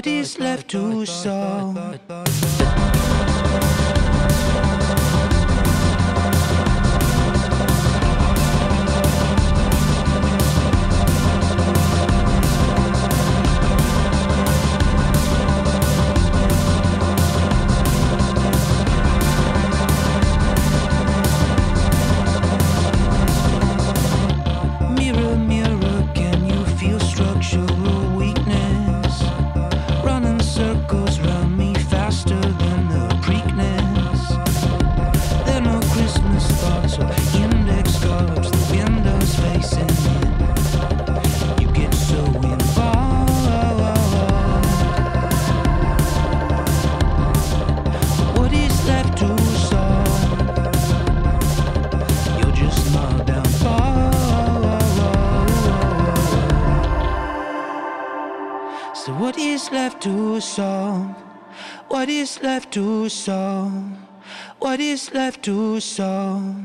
what is left to solve? So what is left to solve? What is left to solve? What is left to solve?